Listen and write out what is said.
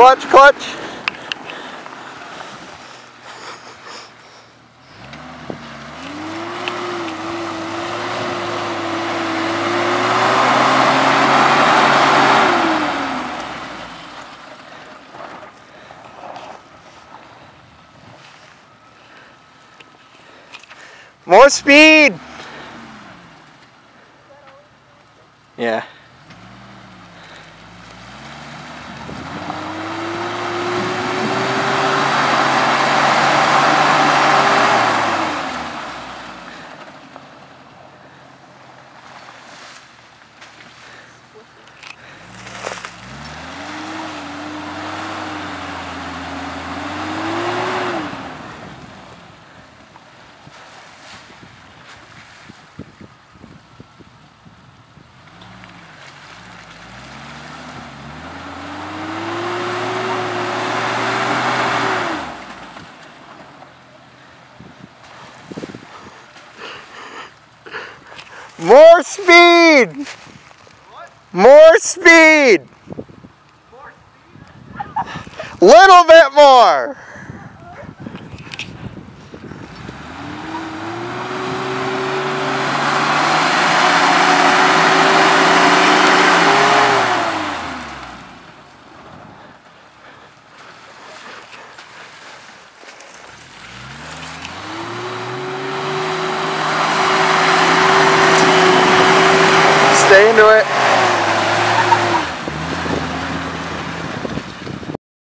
clutch, clutch. More speed! Yeah. More speed! What? More speed! More speed? Little bit more! Into it.